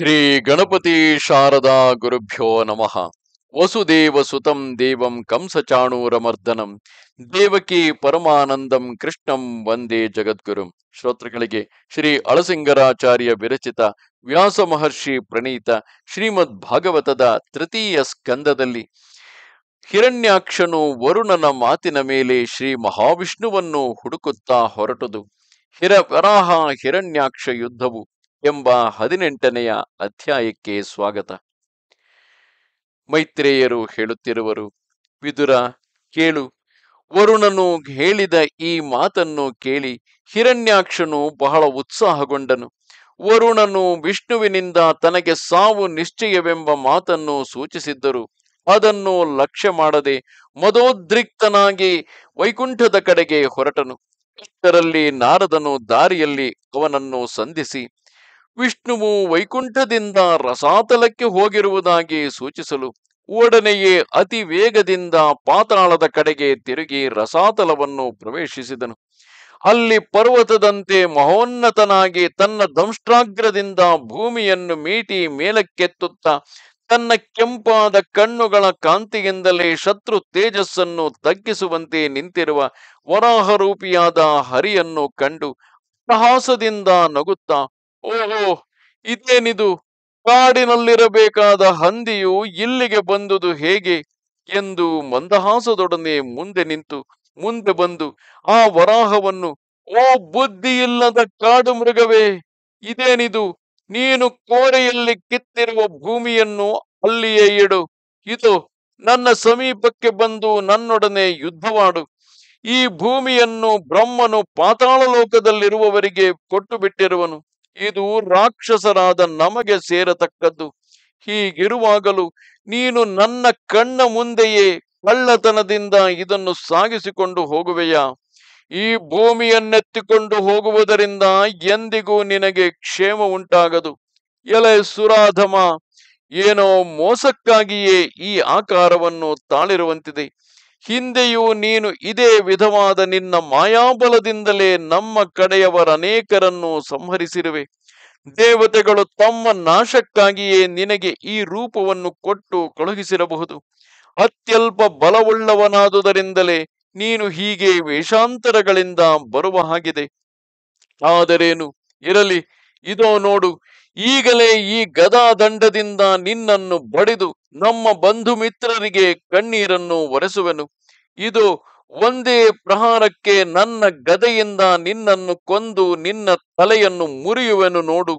ಶ್ರೀ ಗಣಪತಿ ಶಾರದಾ ಗುರುಭ್ಯೋ ನಮಃ. ವಸುದೇವ ಸುತಂ ದೇವಂ ಕಂಸಚಾಣೂರಮರ್ದನಂ ದೇವಕಿ ಪರಮಾನಂದಂ ಕೃಷ್ಣಂ ವಂದೇ ಜಗದ್ಗುರುಂ. ಶ್ರೋತೃಗಳಿಗೆ ಶ್ರೀ ಅಳಸಿಂಗರಾಚಾರ್ಯ ವಿರಚಿತ ವ್ಯಾಸ ಮಹರ್ಷಿ ಪ್ರಣೀತ ಶ್ರೀಮದ್ ಭಾಗವತದ ತೃತೀಯ ಸ್ಕಂದದಲ್ಲಿ ಹಿರಣ್ಯಾಕ್ಷನು ವರುಣನ ಮಾತಿನ ಮೇಲೆ ಶ್ರೀ ಮಹಾವಿಷ್ಣುವನ್ನು ಹುಡುಕುತ್ತಾ ಹೊರಟುದು. ಹಿರ ವರಾಹ ಹಿರಣ್ಯಾಕ್ಷ ಯುದ್ಧವು ಎಂಬ ಹದಿನೆಂಟನೆಯ ಅಧ್ಯಾಯಕ್ಕೆ ಸ್ವಾಗತ. ಮೈತ್ರೇಯರು ಹೇಳುತ್ತಿರುವರು, ವಿದುರ, ಕೇಳು. ವರುಣನು ಹೇಳಿದ ಈ ಮಾತನ್ನು ಕೇಳಿ ಹಿರಣ್ಯಾಕ್ಷನು ಬಹಳ ಉತ್ಸಾಹಗೊಂಡನು. ವರುಣನು ವಿಷ್ಣುವಿನಿಂದ ತನಗೆ ಸಾವು ನಿಶ್ಚಯವೆಂಬ ಮಾತನ್ನು ಸೂಚಿಸಿದ್ದರು. ಅದನ್ನು ಲಕ್ಷ್ಯ ಮಾಡದೆ ಮದೋದ್ರಿಕ್ತನಾಗಿ ವೈಕುಂಠದ ಕಡೆಗೆ ಹೊರಟನು. ಇಷ್ಟರಲ್ಲಿ ನಾರದನು ದಾರಿಯಲ್ಲಿ ಅವನನ್ನು ಸಂಧಿಸಿ ವಿಷ್ಣುವು ವೈಕುಂಠದಿಂದ ರಸಾತಲಕ್ಕೆ ಹೋಗಿರುವುದಾಗಿ ಸೂಚಿಸಲು ಒಡನೆಯೇ ಅತಿ ವೇಗದಿಂದ ಪಾತಾಳದ ಕಡೆಗೆ ತಿರುಗಿ ರಸಾತಲವನ್ನು ಪ್ರವೇಶಿಸಿದನು. ಅಲ್ಲಿ ಪರ್ವತದಂತೆ ಮಹೋನ್ನತನಾಗಿ ತನ್ನ ದಂಷ್ಟ್ರಾಗ್ರದಿಂದ ಭೂಮಿಯನ್ನು ಮೀಟಿ ಮೇಲಕ್ಕೆತ್ತುತ್ತಾ ತನ್ನ ಕೆಂಪಾದ ಕಣ್ಣುಗಳ ಕಾಂತಿಯಿಂದಲೇ ಶತ್ರು ತೇಜಸ್ಸನ್ನು ತಗ್ಗಿಸುವಂತೆ ನಿಂತಿರುವ ವರಾಹರೂಪಿಯಾದ ಹರಿಯನ್ನು ಕಂಡು ಅಟ್ಟಹಾಸದಿಂದ ನಗುತ್ತಾ ಓಹೋ, ಇದೇನಿದು? ಕಾಡಿನಲ್ಲಿರಬೇಕಾದ ಹಂದಿಯು ಇಲ್ಲಿಗೆ ಬಂದುದು ಹೇಗೆ? ಎಂದು ಮಂದಹಾಸದೊಡನೆ ಮುಂದೆ ನಿಂತು, ಮುಂದೆ ಬಂದು, ಆ ವರಾಹವನ್ನು, ಓ ಬುದ್ಧಿಯಿಲ್ಲದ ಕಾಡು ಮೃಗವೇ, ಇದೇನಿದು? ನೀನು ಕೋರೆಯಲ್ಲಿ ಕಿತ್ತಿರುವ ಭೂಮಿಯನ್ನು ಅಲ್ಲಿಯೇ ಇಡು. ಇದು ನನ್ನ ಸಮೀಪಕ್ಕೆ ಬಂದು ನನ್ನೊಡನೆ ಯುದ್ಧವಾಡು. ಈ ಭೂಮಿಯನ್ನು ಬ್ರಹ್ಮನು ಪಾತಾಳ ಲೋಕದಲ್ಲಿರುವವರಿಗೆ ಕೊಟ್ಟು ಬಿಟ್ಟಿರುವನು ಇದು ರಾಕ್ಷಸರಾದ ನಮಗೆ ಸೇರತಕ್ಕದ್ದು. ಹೀಗಿರುವಾಗಲೂ ನೀನು ನನ್ನ ಕಣ್ಣ ಮುಂದೆಯೇ ಕಳ್ಳತನದಿಂದ ಇದನ್ನು ಸಾಗಿಸಿಕೊಂಡು ಹೋಗುವೆಯಾ? ಈ ಭೂಮಿಯನ್ನೆತ್ತಿಕೊಂಡು ಹೋಗುವುದರಿಂದ ಎಂದಿಗೂ ನಿನಗೆ ಕ್ಷೇಮ ಉಂಟಾಗದು. ಎಲೆ ಸುರಾಧಮ, ಏನೋ ಮೋಸಕ್ಕಾಗಿಯೇ ಈ ಆಕಾರವನ್ನು ತಾಳಿರುವಂತಿದೆ. ಹಿಂದೆಯೂ ನೀನು ಇದೇ ವಿಧವಾದ ನಿನ್ನ ಮಾಯಾಬಲದಿಂದಲೇ ನಮ್ಮ ಕಡೆಯವರ ಅನೇಕರನ್ನು ಸಂಹರಿಸಿರುವೆ. ದೇವತೆಗಳು ತಮ್ಮ ನಾಶಕ್ಕಾಗಿಯೇ ನಿನಗೆ ಈ ರೂಪವನ್ನು ಕೊಟ್ಟು ಕಳುಹಿಸಿರಬಹುದು. ಅತ್ಯಲ್ಪ ಬಲವುಳ್ಳವನಾದುದರಿಂದಲೇ ನೀನು ಹೀಗೆ ವೇಷಾಂತರಗಳಿಂದ ಬರುವ ಹಾಗಿದೆ. ಆದರೇನು ಇರಲಿ, ಇದೋ ನೋಡು ಈಗಲೇ ಈ ಗದಾದಂಡದಿಂದ ನಿನ್ನನ್ನು ಬಡಿದು ನಮ್ಮ ಬಂಧು ಮಿತ್ರರಿಗೆ ಕಣ್ಣೀರನ್ನು ಒರೆಸುವೆನು. ಇದು ಒಂದೇ ಪ್ರಹಾರಕ್ಕೆ ನನ್ನ ಗದೆಯಿಂದ ನಿನ್ನನ್ನು ಕೊಂದು ನಿನ್ನ ತಲೆಯನ್ನು ಮುರಿಯುವೆನು ನೋಡು.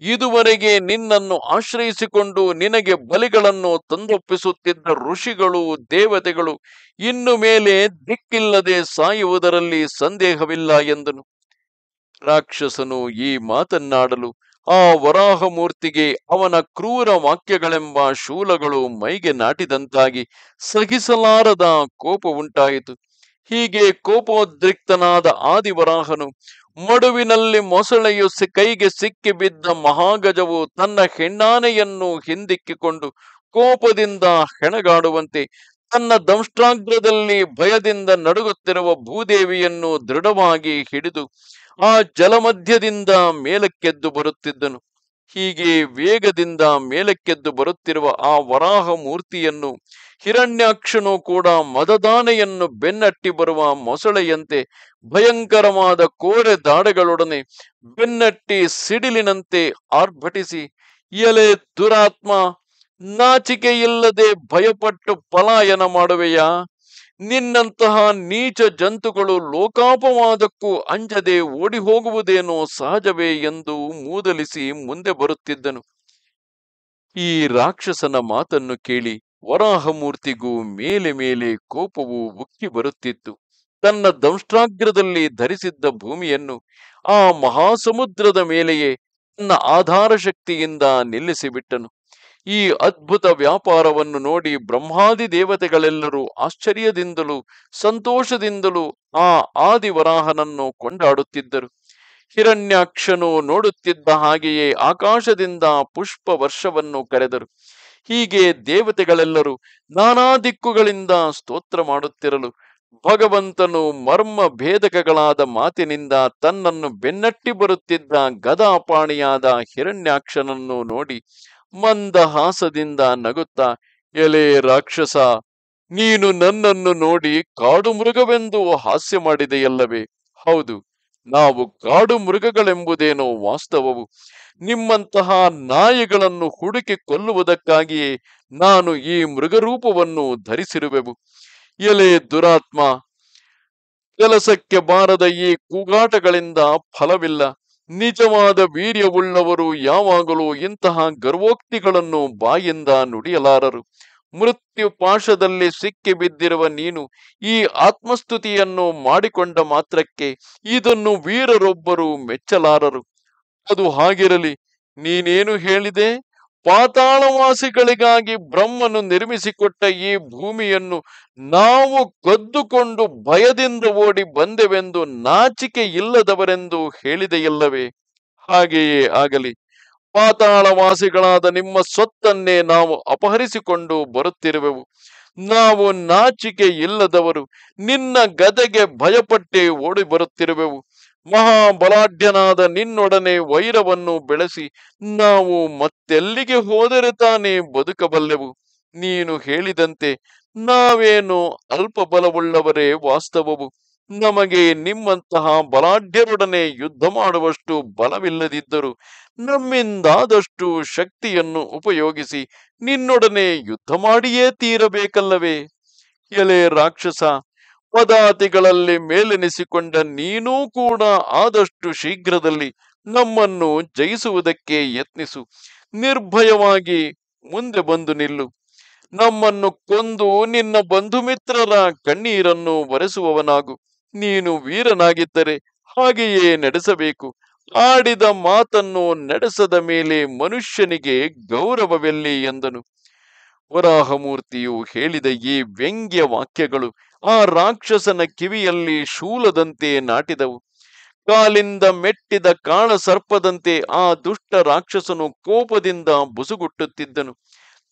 ಇದುವರೆಗೆ ನಿನ್ನನ್ನು ಆಶ್ರಯಿಸಿಕೊಂಡು ನಿನಗೆ ಬಲಿಗಳನ್ನು ತಂದೊಪ್ಪಿಸುತ್ತಿದ್ದ ಋಷಿಗಳು, ದೇವತೆಗಳು ಇನ್ನು ಮೇಲೆ ದಿಕ್ಕಿಲ್ಲದೆ ಸಾಯುವುದರಲ್ಲಿ ಸಂದೇಹವಿಲ್ಲ ಎಂದನು. ರಾಕ್ಷಸನು ಈ ಮಾತನ್ನಾಡಲು ಆ ವರಾಹಮೂರ್ತಿಗೆ ಅವನ ಕ್ರೂರ ವಾಕ್ಯಗಳೆಂಬ ಶೂಲಗಳು ಮೈಗೆ ನಾಟಿದಂತಾಗಿ ಸಹಿಸಲಾರದ ಕೋಪ ಉಂಟಾಯಿತು. ಹೀಗೆ ಕೋಪೋದ್ರಿಕ್ತನಾದ ಆದಿವರಾಹನು ಮಡುವಿನಲ್ಲಿ ಮೊಸಳೆಯು ಕೈಗೆ ಸಿಕ್ಕಿ ಬಿದ್ದ ಮಹಾಗಜವು ತನ್ನ ಹೆಣ್ಣಾನೆಯನ್ನು ಹಿಂದಿಕ್ಕಿಕೊಂಡು ಕೋಪದಿಂದ ಹೆಣಗಾಡುವಂತೆ ತನ್ನ ದಂಷ್ಟಾಗ್ರದಲ್ಲಿ ಭಯದಿಂದ ನಡುಗುತ್ತಿರುವ ಭೂದೇವಿಯನ್ನು ದೃಢವಾಗಿ ಹಿಡಿದು ಆ ಜಲಮಧ್ಯದಿಂದ ಮೇಲಕ್ಕೆದ್ದು ಬರುತ್ತಿದ್ದನು. ಹೀಗೆ ವೇಗದಿಂದ ಮೇಲಕ್ಕೆದ್ದು ಬರುತ್ತಿರುವ ಆ ವರಾಹ ಮೂರ್ತಿಯನ್ನು ಹಿರಣ್ಯಾಕ್ಷನು ಕೂಡ ಮದದಾನೆಯನ್ನು ಬೆನ್ನಟ್ಟಿ ಬರುವ ಮೊಸಳೆಯಂತೆ ಭಯಂಕರವಾದ ಕೋರೆ ದಾಡಗಳೊಡನೆ ಬೆನ್ನಟ್ಟಿ ಸಿಡಿಲಿನಂತೆ ಆರ್ಭಟಿಸಿ ಎಲೆ ದುರಾತ್ಮ, ನಾಚಿಕೆಯಿಲ್ಲದೆ ಭಯಪಟ್ಟು ಪಲಾಯನ ಮಾಡುವೆಯಾ? ನಿನ್ನಂತಹ ನೀಚ ಜಂತುಗಳು ಲೋಕಾಪವಾದಕ್ಕೂ ಅಂಜದೆ ಓಡಿ ಹೋಗುವುದೇನೋ ಸಹಜವೇ ಎಂದು ಮೂದಲಿಸಿ ಮುಂದೆ ಬರುತ್ತಿದ್ದನು. ಈ ರಾಕ್ಷಸನ ಮಾತನ್ನು ಕೇಳಿ ವರಾಹಮೂರ್ತಿಗೂ ಮೇಲೆ ಮೇಲೆ ಕೋಪವು ಉಕ್ಕಿ ಬರುತ್ತಿತ್ತು. ತನ್ನ ದಂಷ್ಟ್ರಾಗ್ರದಲ್ಲಿ ಧರಿಸಿದ್ದ ಭೂಮಿಯನ್ನು ಆ ಮಹಾಸಮುದ್ರದ ಮೇಲೆಯೇ ತನ್ನ ಆಧಾರ ಶಕ್ತಿಯಿಂದ ನಿಲ್ಲಿಸಿಬಿಟ್ಟನು. ಈ ಅದ್ಭುತ ವ್ಯಾಪಾರವನ್ನು ನೋಡಿ ಬ್ರಹ್ಮಾದಿ ದೇವತೆಗಳೆಲ್ಲರೂ ಆಶ್ಚರ್ಯದಿಂದಲೂ, ಸಂತೋಷದಿಂದಲೂ ಆ ಆದಿವರಾಹನನ್ನು ಕೊಂಡಾಡುತ್ತಿದ್ದರು. ಹಿರಣ್ಯಾಕ್ಷನು ನೋಡುತ್ತಿದ್ದ ಹಾಗೆಯೇ ಆಕಾಶದಿಂದ ಪುಷ್ಪ ವರ್ಷವನ್ನು ಕರೆದರು. ಹೀಗೆ ದೇವತೆಗಳೆಲ್ಲರೂ ನಾನಾ ದಿಕ್ಕುಗಳಿಂದ ಸ್ತೋತ್ರ ಮಾಡುತ್ತಿರಲು, ಭಗವಂತನು ಮರ್ಮ ಭೇದಕಗಳಾದ ಮಾತಿನಿಂದ ತನ್ನನ್ನು ಬೆನ್ನಟ್ಟಿ ಬರುತ್ತಿದ್ದ ಗದಾಪಾಣಿಯಾದ ಹಿರಣ್ಯಾಕ್ಷನನ್ನು ನೋಡಿ ಮಂದಹಾಸದಿಂದ ನಗುತ್ತಾ, ಎಲೆ ರಾಕ್ಷಸ, ನೀನು ನನ್ನನ್ನು ನೋಡಿ ಕಾಡು ಮೃಗವೆಂದು ಹಾಸ್ಯ ಮಾಡಿದೆಯಲ್ಲವೇ? ಹೌದು, ನಾವು ಕಾಡು ಮೃಗಗಳೆಂಬುದೇನೋ ವಾಸ್ತವವು. ನಿಮ್ಮಂತಹ ನಾಯಿಗಳನ್ನು ಹುಡುಕಿ ಕೊಲ್ಲುವುದಕ್ಕಾಗಿಯೇ ನಾನು ಈ ಮೃಗರೂಪವನ್ನು ಧರಿಸಿರುವೆವು. ಎಲೆ ದುರಾತ್ಮ, ಕೆಲಸಕ್ಕೆ ಬಾರದ ಈ ಕೂಗಾಟಗಳಿಂದ ಫಲವಿಲ್ಲ. ನಿಜವಾದ ವೀರ್ಯವುಳ್ಳವರು ಯಾವಾಗಲೂ ಇಂತಹ ಗರ್ವೋಕ್ತಿಗಳನ್ನು ಬಾಯಿಂದ ನುಡಿಯಲಾರರು. ಮೃತ್ಯು ಪಾಶದಲ್ಲಿ ಸಿಕ್ಕಿ ಬಿದ್ದಿರುವ ನೀನು ಈ ಆತ್ಮಸ್ತುತಿಯನ್ನು ಮಾಡಿಕೊಂಡ ಮಾತ್ರಕ್ಕೆ ಇದನ್ನು ವೀರರೊಬ್ಬರು ಮೆಚ್ಚಲಾರರು. ಅದು ಹಾಗಿರಲಿ, ನೀನೇನು ಹೇಳಿದೆ? ಪಾತಾಳವಾಸಿಗಳಿಗಾಗಿ ಬ್ರಹ್ಮನು ನಿರ್ಮಿಸಿಕೊಟ್ಟ ಈ ಭೂಮಿಯನ್ನು ನಾವು ಕದ್ದುಕೊಂಡು ಭಯದಿಂದ ಓಡಿ ಬಂದೆವೆಂದು ನಾಚಿಕೆ ಇಲ್ಲದವರೆಂದು ಹೇಳಿದೆಯಲ್ಲವೇ? ಹಾಗೆಯೇ ಆಗಲಿ. ಪಾತಾಳವಾಸಿಗಳಾದ ನಿಮ್ಮ ಸೊತ್ತನ್ನೇ ನಾವು ಅಪಹರಿಸಿಕೊಂಡು ಬರುತ್ತಿರುವೆವು. ನಾವು ನಾಚಿಕೆ ಇಲ್ಲದವರು, ನಿನ್ನ ಗದೆಗೆ ಭಯಪಟ್ಟೆ ಓಡಿ ಬರುತ್ತಿರುವೆವು ಮಹಾಬಲಾಢ್ಯನಾದ ನಿನ್ನೊಡನೆ ವೈರವನ್ನು ಬೆಳೆಸಿ ನಾವು ಮತ್ತೆಲ್ಲಿಗೆ ಹೋದರೆ ತಾನೇ ಬದುಕಬಲ್ಲೆವು? ನೀನು ಹೇಳಿದಂತೆ ನಾವೇನು ಅಲ್ಪ ಬಲವುಳ್ಳವರೇ ವಾಸ್ತವವು? ನಮಗೆ ನಿಮ್ಮಂತಹ ಬಲಾಢ್ಯರೊಡನೆ ಯುದ್ಧ ಮಾಡುವಷ್ಟು ಬಲವಿಲ್ಲದಿದ್ದರೂ ನಮ್ಮಿಂದಾದಷ್ಟು ಶಕ್ತಿಯನ್ನು ಉಪಯೋಗಿಸಿ ನಿನ್ನೊಡನೆ ಯುದ್ಧ ಮಾಡಿಯೇ ತೀರಬೇಕಲ್ಲವೇ? ಎಲೆ ರಾಕ್ಷಸ ಪದಾತಿಗಳಲ್ಲಿ ಮೇಲೆನಿಸಿಕೊಂಡ ನೀನೂ ಕೂಡ ಆದಷ್ಟು ಶೀಘ್ರದಲ್ಲಿ ನಮ್ಮನ್ನು ಜಯಿಸುವುದಕ್ಕೆ ಯತ್ನಿಸು. ನಿರ್ಭಯವಾಗಿ ಮುಂದೆ ಬಂದು ನಿಲ್ಲು. ನಮ್ಮನ್ನು ಕೊಂದು ನಿನ್ನ ಬಂಧು ಮಿತ್ರರ ಕಣ್ಣೀರನ್ನು ಒರೆಸುವವನಾಗು. ನೀನು ವೀರನಾಗಿದ್ದರೆ ಹಾಗೆಯೇ ನಡೆಸಬೇಕು. ಆಡಿದ ಮಾತನ್ನು ನಡೆಸದ ಮೇಲೆ ಮನುಷ್ಯನಿಗೆ ಗೌರವವೆಲ್ಲಿ ಎಂದನು. ವರಾಹಮೂರ್ತಿಯು ಹೇಳಿದ ಈ ವ್ಯಂಗ್ಯ ವಾಕ್ಯಗಳು ಆ ರಾಕ್ಷಸನ ಕಿವಿಯಲ್ಲಿ ಶೂಲದಂತೆ ನಾಟಿದವು. ಕಾಲಿಂದ ಮೆಟ್ಟಿದ ಕಾಳ ಸರ್ಪದಂತೆ ಆ ದುಷ್ಟ ರಾಕ್ಷಸನು ಕೋಪದಿಂದ ಬುಸುಗುಟ್ಟುತ್ತಿದ್ದನು.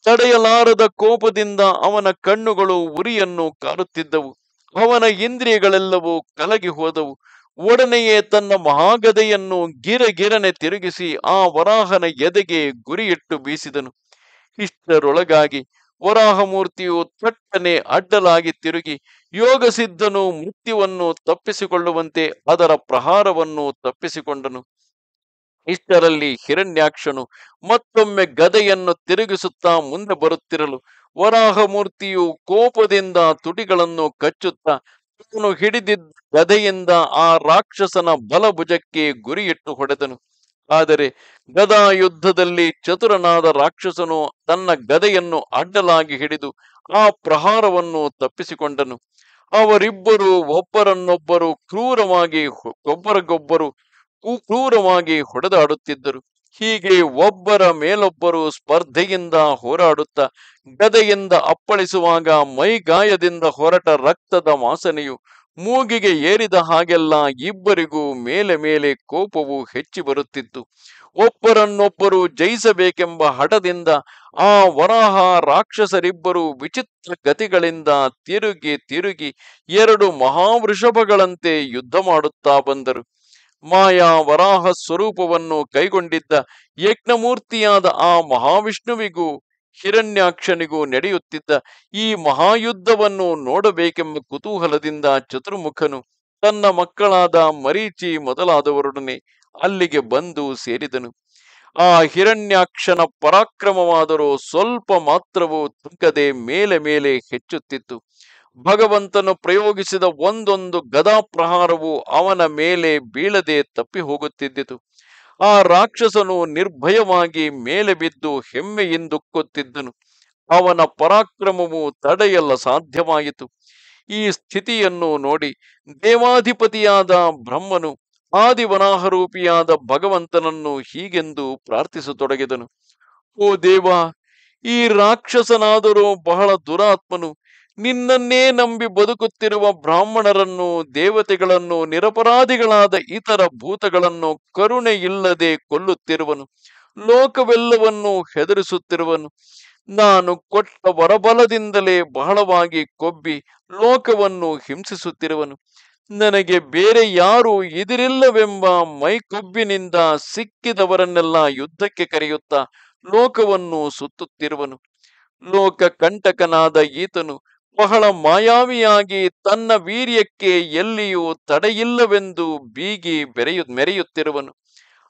ತಡೆಯಲಾರದ ಕೋಪದಿಂದ ಅವನ ಕಣ್ಣುಗಳು ಉರಿಯನ್ನು ಕಾರುತ್ತಿದ್ದವು. ಅವನ ಇಂದ್ರಿಯಗಳೆಲ್ಲವೂ ಕಲಗಿ ಹೋದವು. ಒಡನೆಯೇ ತನ್ನ ಮಹಾಗದೆಯನ್ನು ಗಿರಗಿರನೆ ತಿರುಗಿಸಿ ಆ ವರಾಹನ ಎದೆಗೆ ಗುರಿಯಿಟ್ಟು ಬೀಸಿದನು. ಇಷ್ಟರೊಳಗಾಗಿ ವರಾಹಮೂರ್ತಿಯು ಥಟ್ಟನೆ ಅಡ್ಡಲಾಗಿ ತಿರುಗಿ, ಯೋಗಸಿದ್ಧನು ಮೃತ್ಯುವನ್ನು ತಪ್ಪಿಸಿಕೊಳ್ಳುವಂತೆ ಅದರ ಪ್ರಹಾರವನ್ನು ತಪ್ಪಿಸಿಕೊಂಡನು. ಇಷ್ಟರಲ್ಲಿ ಹಿರಣ್ಯಾಕ್ಷನು ಮತ್ತೊಮ್ಮೆ ಗದೆಯನ್ನು ತಿರುಗಿಸುತ್ತಾ ಮುಂದೆ ಬರುತ್ತಿರಲು, ವರಾಹಮೂರ್ತಿಯು ಕೋಪದಿಂದ ತುಟಿಗಳನ್ನು ಕಚ್ಚುತ್ತಾ, ತಾನು ಹಿಡಿದಿದ್ದ ಗದೆಯಿಂದ ಆ ರಾಕ್ಷಸನ ಬಲಭುಜಕ್ಕೆ ಗುರಿಯಿಟ್ಟು ಹೊಡೆದನು. ಆದರೆ ಗದಾ ಯುದ್ಧದಲ್ಲಿ ಚತುರನಾದ ರಾಕ್ಷಸನು ತನ್ನ ಗದೆಯನ್ನು ಅಡ್ಡಲಾಗಿ ಹಿಡಿದು ಆ ಪ್ರಹಾರವನ್ನು ತಪ್ಪಿಸಿಕೊಂಡನು. ಅವರಿಬ್ಬರು ಒಬ್ಬರನ್ನೊಬ್ಬರು ಕ್ರೂರವಾಗಿ ಒಬ್ಬರಿಗೊಬ್ಬರು ಕ್ರೂರವಾಗಿ ಹೊಡೆದಾಡುತ್ತಿದ್ದರು. ಹೀಗೆ ಒಬ್ಬರ ಮೇಲೊಬ್ಬರು ಸ್ಪರ್ಧೆಯಿಂದ ಹೋರಾಡುತ್ತಾ ಗದೆಯಿಂದ ಅಪ್ಪಳಿಸುವಾಗ ಮೈಗಾಯದಿಂದ ಹೊರಟ ರಕ್ತದ ವಾಸನೆಯು ಮೂಗಿಗೆ ಏರಿದ ಹಾಗೆಲ್ಲ ಇಬ್ಬರಿಗೂ ಮೇಲೆ ಮೇಲೆ ಕೋಪವು ಹೆಚ್ಚಿ ಬರುತ್ತಿತ್ತು. ಒಬ್ಬರನ್ನೊಬ್ಬರು ಜಯಿಸಬೇಕೆಂಬ ಹಠದಿಂದ ಆ ವರಾಹ ರಾಕ್ಷಸರಿಬ್ಬರು ವಿಚಿತ್ರ ಗತಿಗಳಿಂದ ತಿರುಗಿ ತಿರುಗಿ ಎರಡು ಮಹಾವೃಷಭಗಳಂತೆ ಯುದ್ಧ ಮಾಡುತ್ತಾ ಬಂದರು. ಮಾಯಾ ವರಾಹ ಸ್ವರೂಪವನ್ನು ಕೈಗೊಂಡಿದ್ದ ಯಜ್ಞಮೂರ್ತಿಯಾದ ಆ ಮಹಾವಿಷ್ಣುವಿಗೂ ಹಿರಣ್ಯಾಕ್ಷನಿಗೂ ನಡೆಯುತ್ತಿದ್ದ ಈ ಮಹಾಯುದ್ಧವನ್ನು ನೋಡಬೇಕೆಂಬ ಕುತೂಹಲದಿಂದ ಚತುರ್ಮುಖನು ತನ್ನ ಮಕ್ಕಳಾದ ಮರೀಚಿ ಮೊದಲಾದವರೊಡನೆ ಅಲ್ಲಿಗೆ ಬಂದು ಸೇರಿದನು. ಆ ಹಿರಣ್ಯಾಕ್ಷನ ಪರಾಕ್ರಮವಾದರೂ ಸ್ವಲ್ಪ ಮಾತ್ರವೂ ತಗ್ಗದೆ ಮೇಲೆ ಮೇಲೆ ಹೆಚ್ಚುತ್ತಿತ್ತು. ಭಗವಂತನು ಪ್ರಯೋಗಿಸಿದ ಒಂದೊಂದು ಗದಾ ಪ್ರಹಾರವು ಅವನ ಮೇಲೆ ಬೀಳದೆ ತಪ್ಪಿ ಹೋಗುತ್ತಿದ್ದಿತು ಆ ರಾಕ್ಷಸನು ನಿರ್ಭಯವಾಗಿ ಮೇಲೆ ಬಿದ್ದು ಹೆಮ್ಮೆಯಿಂದುಕ್ಕುತ್ತಿದ್ದನು ಅವನ ಪರಾಕ್ರಮವು ತಡೆಯಲ್ಲ ಸಾಧ್ಯವಾಯಿತು. ಈ ಸ್ಥಿತಿಯನ್ನು ನೋಡಿ ದೇವಾಧಿಪತಿಯಾದ ಬ್ರಹ್ಮನು ಆದಿವನಾಹರೂಪಿಯಾದ ಭಗವಂತನನ್ನು ಹೀಗೆಂದು ಪ್ರಾರ್ಥಿಸತೊಡಗಿದನು. ಓ ದೇವ, ಈ ರಾಕ್ಷಸನಾದರೂ ಬಹಳ ದುರಾತ್ಮನು. ನಿನ್ನನ್ನೇ ನಂಬಿ ಬದುಕುತ್ತಿರುವ ಬ್ರಾಹ್ಮಣರನ್ನು, ದೇವತೆಗಳನ್ನು, ನಿರಪರಾಧಿಗಳಾದ ಇತರ ಭೂತಗಳನ್ನು ಕರುಣೆ ಇಲ್ಲದೆ ಕೊಲ್ಲುತ್ತಿರುವನು, ಲೋಕವೆಲ್ಲವನ್ನು ಹೆದರಿಸುತ್ತಿರುವನು. ನಾನು ಕೊಟ್ಟ ವರಬಲದಿಂದಲೇ ಬಹಳವಾಗಿ ಕೊಬ್ಬಿ ಲೋಕವನ್ನು ಹಿಂಸಿಸುತ್ತಿರುವನು. ನನಗೆ ಬೇರೆ ಯಾರು ಇದಿರಿಲ್ಲವೆಂಬ ಮೈಕೊಬ್ಬಿನಿಂದ ಸಿಕ್ಕಿದವರನ್ನೆಲ್ಲ ಯುದ್ಧಕ್ಕೆ ಕರೆಯುತ್ತಾ ಲೋಕವನ್ನು ಸುತ್ತುತ್ತಿರುವನು. ಲೋಕ ಕಂಟಕನಾದ ಈತನು ಬಹಳ ಮಾಯಾವಿಯಾಗಿ ತನ್ನ ವೀರ್ಯಕ್ಕೆ ಎಲ್ಲಿಯೂ ತಡೆಯಿಲ್ಲವೆಂದು ಬೀಗಿ ಬೆರೆಯು, ಮೆರೆಯುತ್ತಿರುವನು.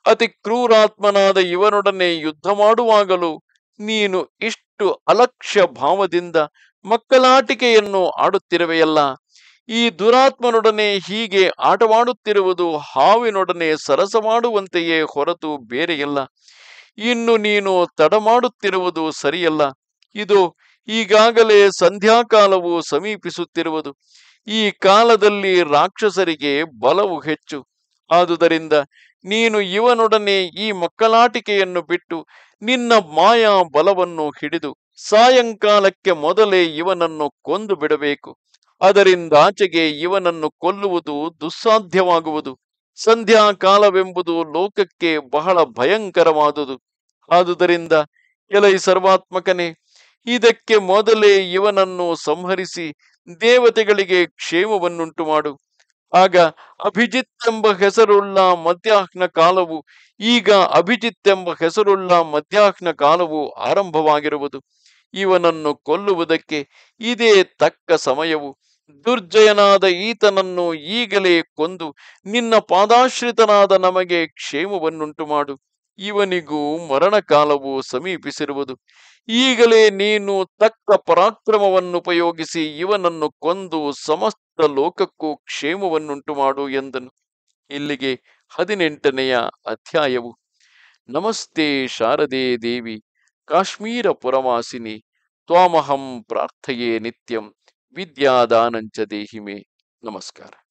ಅತಿ ಕ್ರೂರಾತ್ಮನಾದ ಇವನೊಡನೆ ಯುದ್ಧ ಮಾಡುವಾಗಲೂ ನೀನು ಇಷ್ಟು ಅಲಕ್ಷ್ಯ ಭಾವದಿಂದ ಮಕ್ಕಳಾಟಿಕೆಯನ್ನು ಆಡುತ್ತಿರುವೆಯಲ್ಲ, ಈ ದುರಾತ್ಮನೊಡನೆ ಹೀಗೆ ಆಟವಾಡುತ್ತಿರುವುದು ಹಾವಿನೊಡನೆ ಸರಸ ಮಾಡುವಂತೆಯೇ ಹೊರತು ಬೇರೆಯಲ್ಲ. ಇನ್ನು ನೀನು ತಡ ಮಾಡುತ್ತಿರುವುದು ಸರಿಯಲ್ಲ. ಇದು ಈಗಾಗಲೇ ಸಂಧ್ಯಾಕಾಲವು ಸಮೀಪಿಸುತ್ತಿರುವುದು. ಈ ಕಾಲದಲ್ಲಿ ರಾಕ್ಷಸರಿಗೆ ಬಲವು ಹೆಚ್ಚು. ಆದುದರಿಂದ ನೀನು ಇವನೊಡನೆ ಈ ಮಕ್ಕಳಾಟಿಕೆಯನ್ನು ಬಿಟ್ಟು ನಿನ್ನ ಮಾಯಾ ಬಲವನ್ನು ಹಿಡಿದು ಸಾಯಂಕಾಲಕ್ಕೆ ಮೊದಲೇ ಇವನನ್ನು ಕೊಂದು ಬಿಡಬೇಕು. ಅದರಿಂದಾಚೆಗೆ ಇವನನ್ನು ಕೊಲ್ಲುವುದು ದುಸ್ಸಾಧ್ಯವಾಗುವುದು. ಸಂಧ್ಯಾಕಾಲವೆಂಬುದು ಲೋಕಕ್ಕೆ ಬಹಳ ಭಯಂಕರವಾದುದು. ಆದುದರಿಂದ, ಎಲೈ ಸರ್ವಾತ್ಮಕನೇ ಇದಕ್ಕೆ ಮೊದಲೇ ಇವನನ್ನು ಸಂಹರಿಸಿ ದೇವತೆಗಳಿಗೆ ಕ್ಷೇಮವನ್ನುಂಟು ಮಾಡು. ಆಗ ಅಭಿಜಿತ್ ಎಂಬ ಹೆಸರುಳ್ಳ ಮಧ್ಯಾಹ್ನ ಕಾಲವು ಈಗ ಅಭಿಜಿತ್ ಎಂಬ ಹೆಸರುಳ್ಳ ಮಧ್ಯಾಹ್ನ ಕಾಲವು ಆರಂಭವಾಗಿರುವುದು. ಇವನನ್ನು ಕೊಲ್ಲುವುದಕ್ಕೆ ಇದೇ ತಕ್ಕ ಸಮಯವು. ದುರ್ಜಯನಾದ ಈತನನ್ನು ಈಗಲೇ ಕೊಂದು ನಿನ್ನ ಪಾದಾಶ್ರಿತನಾದ ನಮಗೆ ಕ್ಷೇಮವನ್ನುಂಟು ಮಾಡು. ಇವನಿಗೂ ಮರಣಕಾಲವು ಸಮೀಪಿಸಿರುವುದು. ಈಗಲೇ ನೀನು ತಕ್ಕ ಪರಾಕ್ರಮವನ್ನು ಉಪಯೋಗಿಸಿ ಇವನನ್ನು ಕೊಂದು ಸಮಸ್ತ ಲೋಕಕ್ಕೂ ಕ್ಷೇಮವನ್ನುಂಟು ಮಾಡು ಎಂದನು. ಇಲ್ಲಿಗೆ ಹದಿನೆಂಟನೆಯ ಅಧ್ಯಾಯವು. ನಮಸ್ತೆ ಶಾರದೆ ದೇವಿ, ಕಾಶ್ಮೀರ ಪುರವಾಸಿನಿ, ತ್ವಾಮಹಂ ಪ್ರಾರ್ಥೆಯೇ ನಿತ್ಯಂ, ವಿದ್ಯಾದಾನಂಚ ದೇಹಿಮೆ. ನಮಸ್ಕಾರ.